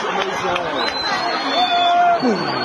什么意思